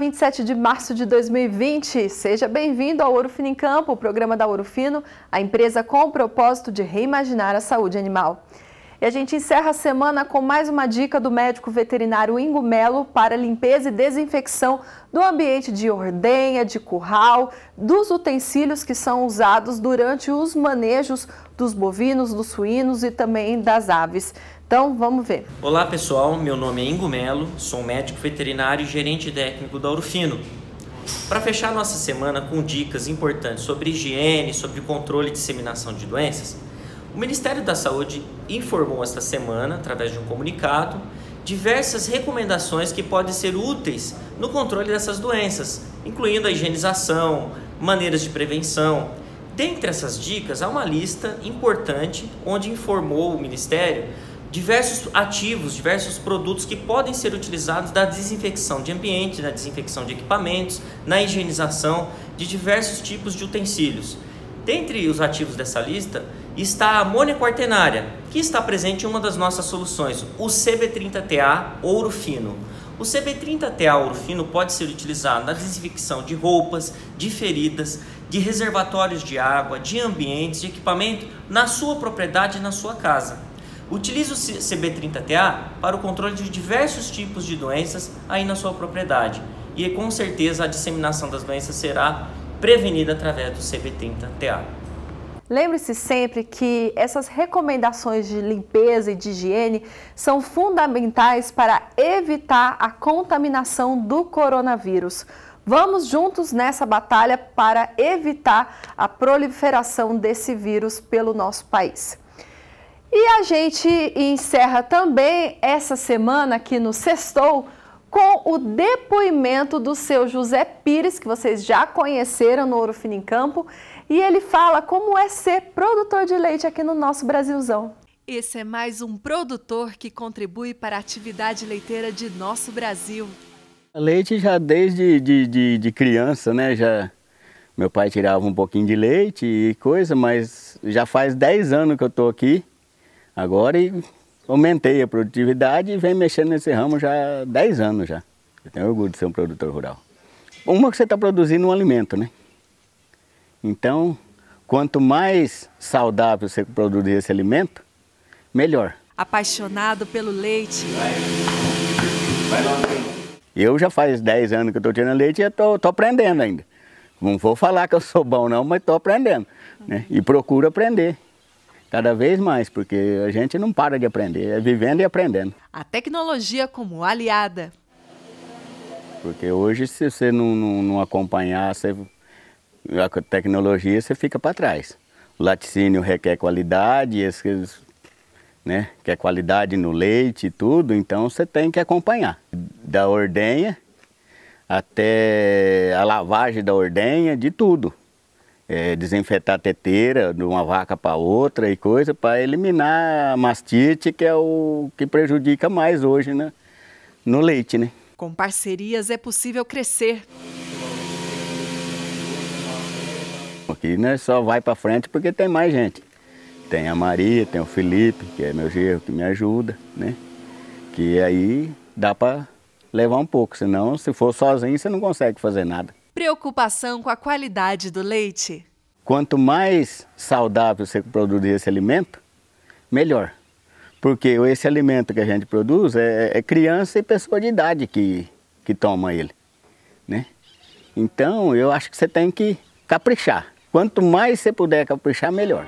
Olá, 27 de março de 2020. Seja bem-vindo ao Ouro Fino em Campo, o programa da Ouro Fino, a empresa com o propósito de reimaginar a saúde animal. E a gente encerra a semana com mais uma dica do médico veterinário Ingo Melo para limpeza e desinfecção do ambiente de ordenha, de curral, dos utensílios que são usados durante os manejos dos bovinos, dos suínos e também das aves. Então, vamos ver. Olá, pessoal. Meu nome é Ingo Melo, sou médico veterinário e gerente técnico da Orofino. Para fechar nossa semana com dicas importantes sobre higiene, sobre controle e disseminação de doenças, o Ministério da Saúde informou esta semana, através de um comunicado, diversas recomendações que podem ser úteis no controle dessas doenças, incluindo a higienização, maneiras de prevenção. Dentre essas dicas, há uma lista importante onde informou o Ministério diversos ativos, diversos produtos que podem ser utilizados na desinfecção de ambiente, na desinfecção de equipamentos, na higienização de diversos tipos de utensílios. Dentre os ativos dessa lista está a amônia quaternária, que está presente em uma das nossas soluções, o CB30TA ouro fino. O CB30TA ouro fino pode ser utilizado na desinfecção de roupas, de feridas, de reservatórios de água, de ambientes, de equipamento na sua propriedade e na sua casa. Utilize o CB30TA para o controle de diversos tipos de doenças aí na sua propriedade e com certeza a disseminação das doenças será prevenida através do CB30TA. Lembre-se sempre que essas recomendações de limpeza e de higiene são fundamentais para evitar a contaminação do coronavírus. Vamos juntos nessa batalha para evitar a proliferação desse vírus pelo nosso país. E a gente encerra também essa semana aqui no Sextou com o depoimento do seu José Pires, que vocês já conheceram no Ouro Fino em Campo, e ele fala como é ser produtor de leite aqui no nosso Brasilzão. Esse é mais um produtor que contribui para a atividade leiteira de nosso Brasil. Leite já desde de, de, de criança, né? Já, meu pai tirava um pouquinho de leite e coisa, mas já faz 10 anos que eu estou aqui agora aumentei a produtividade e venho mexendo nesse ramo já há 10 anos já. Eu tenho orgulho de ser um produtor rural. Uma que você está produzindo um alimento, né? Então, quanto mais saudável você produzir esse alimento, melhor. Apaixonado pelo leite. Eu já faz 10 anos que estou tirando leite e estou aprendendo ainda. Não vou falar que eu sou bom não, mas estou aprendendo. Né? E procuro aprender cada vez mais, porque a gente não para de aprender, é vivendo e aprendendo. A tecnologia como aliada. Porque hoje, se você não, não, não acompanhar você, a tecnologia, você fica para trás. O laticínio requer qualidade, esses, né, quer qualidade no leite e tudo, então você tem que acompanhar. Da ordenha até a lavagem da ordenha, de tudo é, desinfetar a teteira de uma vaca para outra e coisa para eliminar a mastite, que é o que prejudica mais hoje né, no leite. Né? Com parcerias é possível crescer. Aqui né, só vai para frente porque tem mais gente. Tem a Maria, tem o Felipe, que é meu gerro, que me ajuda, né? Que aí dá para levar um pouco, senão se for sozinho você não consegue fazer nada. Preocupação com a qualidade do leite. Quanto mais saudável você produzir esse alimento, melhor. Porque esse alimento que a gente produz é, é criança e pessoa de idade que, que toma ele. Né? Então eu acho que você tem que caprichar. Quanto mais você puder caprichar, melhor.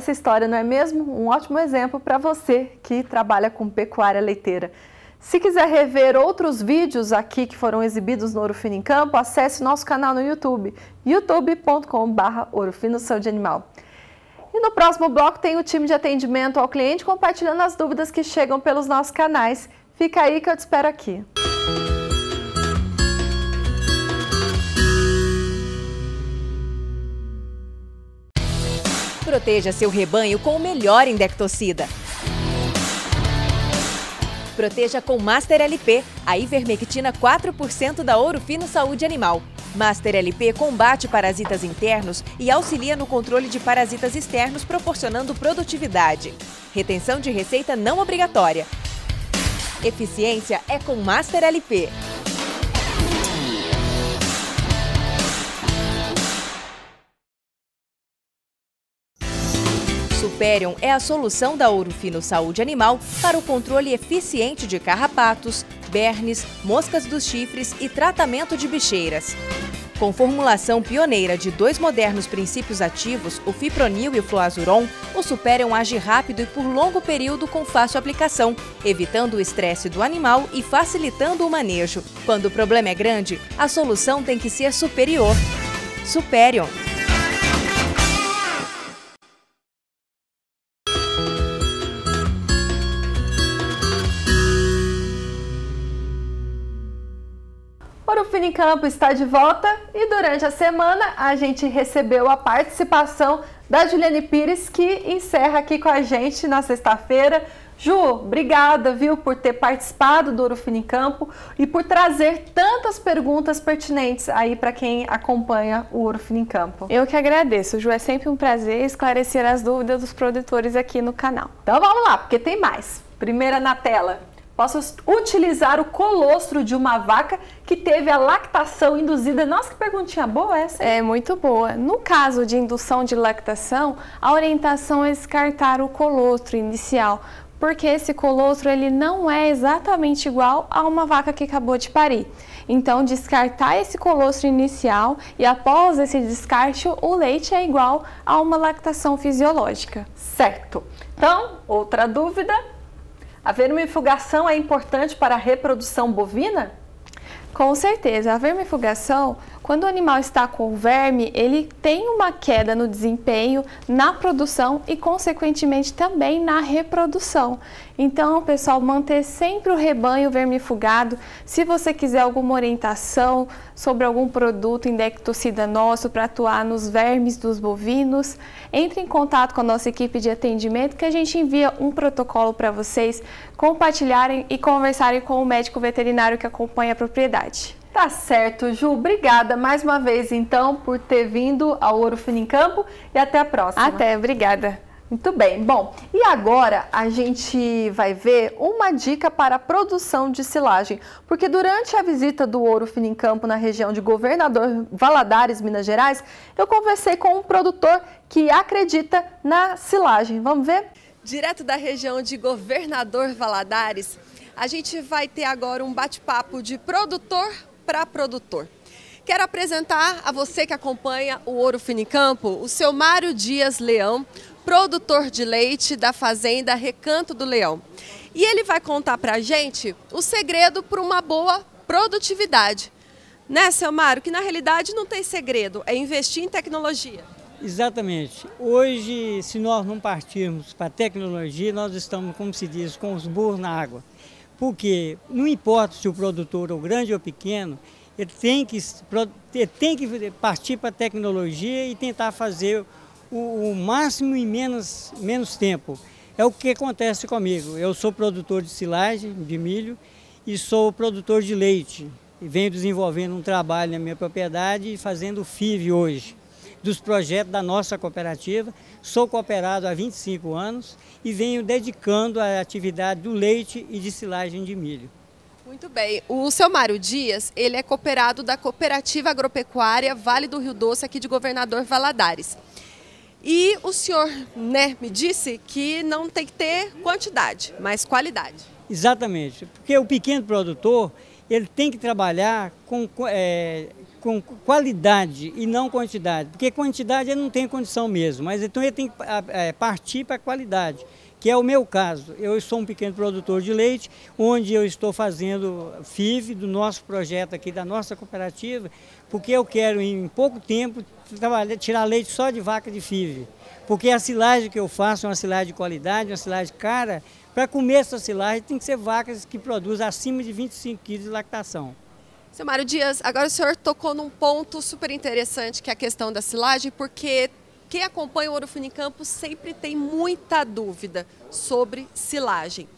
Essa história, não é mesmo? Um ótimo exemplo para você que trabalha com pecuária leiteira. Se quiser rever outros vídeos aqui que foram exibidos no Ouro Fino em Campo, acesse nosso canal no YouTube, youtube.com.br Ourofino Saúde Animal. E no próximo bloco tem o time de atendimento ao cliente compartilhando as dúvidas que chegam pelos nossos canais. Fica aí que eu te espero aqui. Proteja seu rebanho com o melhor indectocida. proteja com Master LP, a ivermectina 4% da Ouro Fino Saúde Animal. Master LP combate parasitas internos e auxilia no controle de parasitas externos, proporcionando produtividade. Retenção de receita não obrigatória. Eficiência é com Master LP. Superion é a solução da Ouro Fino Saúde Animal para o controle eficiente de carrapatos, bernes, moscas dos chifres e tratamento de bicheiras. Com formulação pioneira de dois modernos princípios ativos, o fipronil e o fluazuron, o Superion age rápido e por longo período com fácil aplicação, evitando o estresse do animal e facilitando o manejo. Quando o problema é grande, a solução tem que ser superior. Superion. Campo está de volta e durante a semana a gente recebeu a participação da Juliane Pires, que encerra aqui com a gente na sexta-feira. Ju, obrigada, viu, por ter participado do em Campo e por trazer tantas perguntas pertinentes aí para quem acompanha o em Campo. Eu que agradeço, Ju, é sempre um prazer esclarecer as dúvidas dos produtores aqui no canal. Então vamos lá, porque tem mais. Primeira na tela posso utilizar o colostro de uma vaca que teve a lactação induzida. Nossa, que perguntinha boa essa. É muito boa. No caso de indução de lactação, a orientação é descartar o colostro inicial, porque esse colostro ele não é exatamente igual a uma vaca que acabou de parir. Então, descartar esse colostro inicial e após esse descarte, o leite é igual a uma lactação fisiológica. Certo. Então, outra dúvida, a vermifugação é importante para a reprodução bovina? Com certeza, a vermifugação, quando o animal está com verme, ele tem uma queda no desempenho, na produção e, consequentemente, também na reprodução. Então, pessoal, manter sempre o rebanho vermifugado. Se você quiser alguma orientação sobre algum produto indectocida nosso para atuar nos vermes dos bovinos, entre em contato com a nossa equipe de atendimento que a gente envia um protocolo para vocês compartilharem e conversarem com o médico veterinário que acompanha a propriedade. Tá certo, Ju. Obrigada mais uma vez, então, por ter vindo ao Ouro Fino em Campo e até a próxima. Até, obrigada. Muito bem. Bom, e agora a gente vai ver uma dica para a produção de silagem, porque durante a visita do Ouro Fino em Campo na região de Governador Valadares, Minas Gerais, eu conversei com um produtor que acredita na silagem. Vamos ver? Direto da região de Governador Valadares, a gente vai ter agora um bate-papo de produtor para produtor. Quero apresentar a você que acompanha o Ouro Finicampo, o seu Mário Dias Leão, produtor de leite da fazenda Recanto do Leão. E ele vai contar para a gente o segredo para uma boa produtividade. Né, seu Mário? Que na realidade não tem segredo, é investir em tecnologia. Exatamente. Hoje, se nós não partirmos para a tecnologia, nós estamos, como se diz, com os burros na água. Porque não importa se o produtor é grande ou pequeno, ele tem que, ele tem que partir para a tecnologia e tentar fazer o, o, máximo em menos, menos tempo. É o que acontece comigo. Eu sou produtor de silagem de milho e sou produtor de leite. E venho desenvolvendo um trabalho na minha propriedade e fazendo FIV hoje dos projetos da nossa cooperativa. Sou cooperado há 25 anos e venho dedicando a atividade do leite e de silagem de milho. Muito bem. O seu Mário Dias, ele é cooperado da Cooperativa Agropecuária Vale do Rio Doce, aqui de Governador Valadares. E o senhor né, me disse que não tem que ter quantidade, mas qualidade. Exatamente, porque o pequeno produtor ele tem que trabalhar com, é, com qualidade e não quantidade, porque quantidade ele não tem condição mesmo, mas então ele tem que é, partir para a qualidade, que é o meu caso. Eu sou um pequeno produtor de leite, onde eu estou fazendo FIV do nosso projeto aqui, da nossa cooperativa, porque eu quero em pouco tempo trabalhar, tirar leite só de vaca de FIV. Porque a silagem que eu faço é uma silagem de qualidade, uma silagem cara. Para comer essa silagem tem que ser vacas que produzem acima de 25 quilos de lactação. Seu Mário Dias, agora o senhor tocou num ponto super interessante, que é a questão da silagem, porque quem acompanha o Campo sempre tem muita dúvida sobre silagem.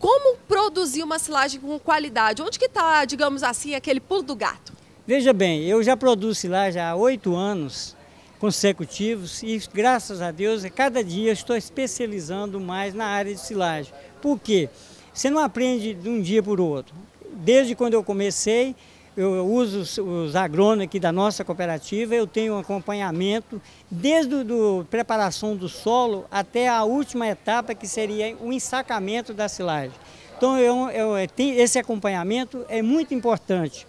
Como produzir uma silagem com qualidade? Onde que está, digamos assim, aquele pulo do gato? Veja bem, eu já produzo silagem há oito anos consecutivos e graças a Deus, cada dia estou especializando mais na área de silagem. Por quê? Você não aprende de um dia para o outro. Desde quando eu comecei, eu uso os, os agrônomos aqui da nossa cooperativa, eu tenho um acompanhamento desde a preparação do solo até a última etapa que seria o ensacamento da silagem. Então eu, eu, esse acompanhamento é muito importante,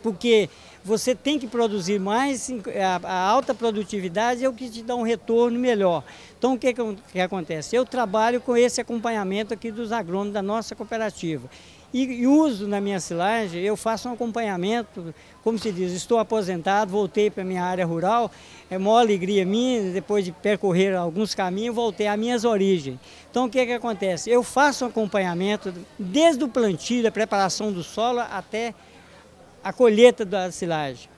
porque você tem que produzir mais, a, a, alta produtividade é o que te dá um retorno melhor. Então o que, que, que acontece? Eu trabalho com esse acompanhamento aqui dos agrônomos da nossa cooperativa. E, e, uso na minha silagem, eu faço um acompanhamento, como se diz, estou aposentado, voltei para a minha área rural, é uma alegria minha, depois de percorrer alguns caminhos, voltei às minhas origens. Então o que, que acontece? Eu faço um acompanhamento desde o plantio, da preparação do solo até a colheita da silagem.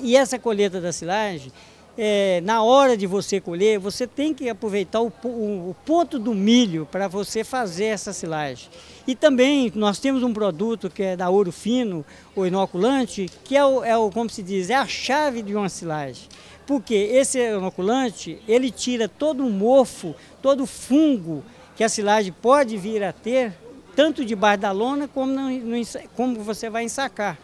E essa colheita da silagem, é, na hora de você colher, você tem que aproveitar o, o, o ponto do milho para você fazer essa silagem. E também nós temos um produto que é da ouro fino, o inoculante, que é o, é o, como se diz, é a chave de uma silagem. Porque esse inoculante, ele tira todo o mofo, todo o fungo que a silagem pode vir a ter, tanto debaixo da lona como, no, no, como você vai ensacar.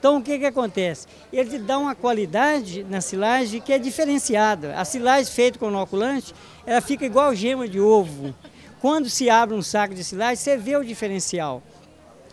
Então o que, que acontece? Ele dá uma qualidade na silagem que é diferenciada. A silagem feita com inoculante, ela fica igual gema de ovo. Quando se abre um saco de silagem, você vê o diferencial.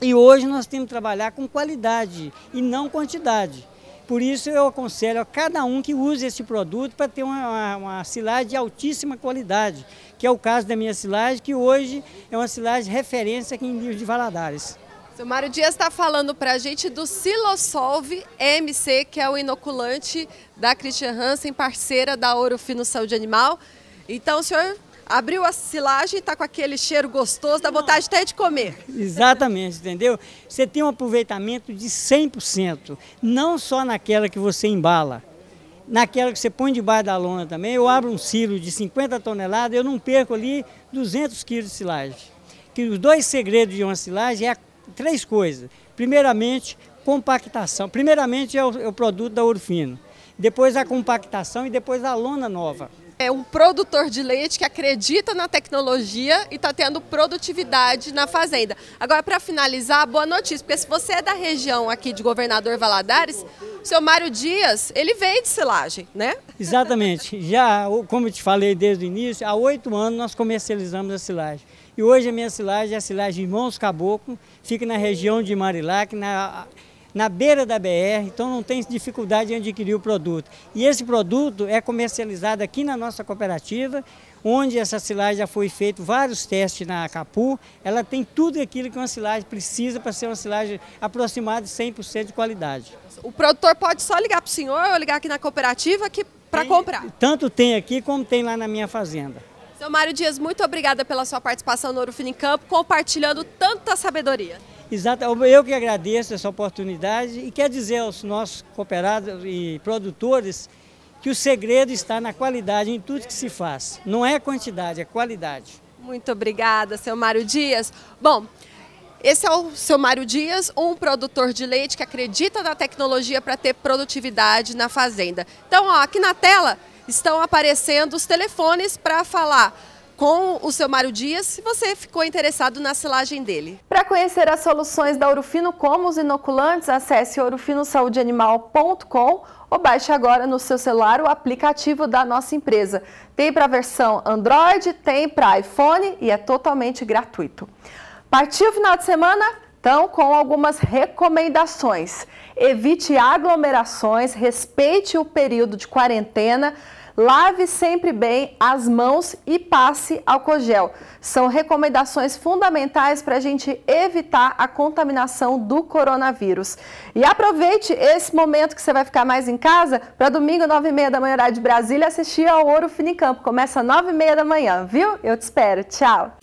E hoje nós temos que trabalhar com qualidade e não quantidade. Por isso eu aconselho a cada um que use esse produto para ter uma, uma, uma, silagem de altíssima qualidade, que é o caso da minha silagem, que hoje é uma silagem referência aqui em Rio de Valadares. Seu Mário Dias está falando para a gente do Silosolve MC, que é o inoculante da Christian Hansen, parceira da Ouro Fino Saúde Animal. Então, o senhor abriu a silagem está com aquele cheiro gostoso, dá vontade até de comer. Exatamente, entendeu? Você tem um aproveitamento de 100%, não só naquela que você embala, naquela que você põe debaixo da lona também. Eu abro um silo de 50 toneladas, eu não perco ali 200 quilos de silagem. Que os dois segredos de uma silagem é a três coisas. Primeiramente, compactação. Primeiramente é o, é o produto da Ouro Fino. Depois a compactação e depois a lona nova. É um produtor de leite que acredita na tecnologia e está tendo produtividade na fazenda. Agora, para finalizar, boa notícia, porque se você é da região aqui de Governador Valadares, o seu Mário Dias, ele vende silagem, né? Exatamente. Já, como eu te falei desde o início, há oito anos nós comercializamos a silagem. E hoje a minha silagem é a silagem Irmãos Caboclo, fica na região de Marilac, na, na beira da BR, então não tem dificuldade em adquirir o produto. E esse produto é comercializado aqui na nossa cooperativa, onde essa silagem já foi feito vários testes na Capu, ela tem tudo aquilo que uma silagem precisa para ser uma silagem aproximada de 100% de qualidade. O produtor pode só ligar para o senhor ou ligar aqui na cooperativa para comprar? Tanto tem aqui como tem lá na minha fazenda. Seu Mário Dias, muito obrigada pela sua participação no Ouro Fino em Campo, compartilhando tanta sabedoria. Exato, eu que agradeço essa oportunidade e quero dizer aos nossos cooperados e produtores que o segredo está na qualidade em tudo que se faz. Não é quantidade, é qualidade. Muito obrigada, seu Mário Dias. Bom, esse é o seu Mário Dias, um produtor de leite que acredita na tecnologia para ter produtividade na fazenda. Então, ó, aqui na tela estão aparecendo os telefones para falar com o seu Mário Dias, se você ficou interessado na silagem dele. Para conhecer as soluções da Ourofino como os inoculantes, acesse ourofinosaudeanimal.com ou baixe agora no seu celular o aplicativo da nossa empresa. Tem para a versão Android, tem para iPhone e é totalmente gratuito. Partiu o final de semana? Então, com algumas recomendações. Evite aglomerações, respeite o período de quarentena, Lave sempre bem as mãos e passe álcool gel. São recomendações fundamentais para a gente evitar a contaminação do coronavírus. E aproveite esse momento que você vai ficar mais em casa para domingo, nove e meia da manhã, horário de Brasília, assistir ao Ouro Finicampo. Começa e meia da manhã, viu? Eu te espero. Tchau!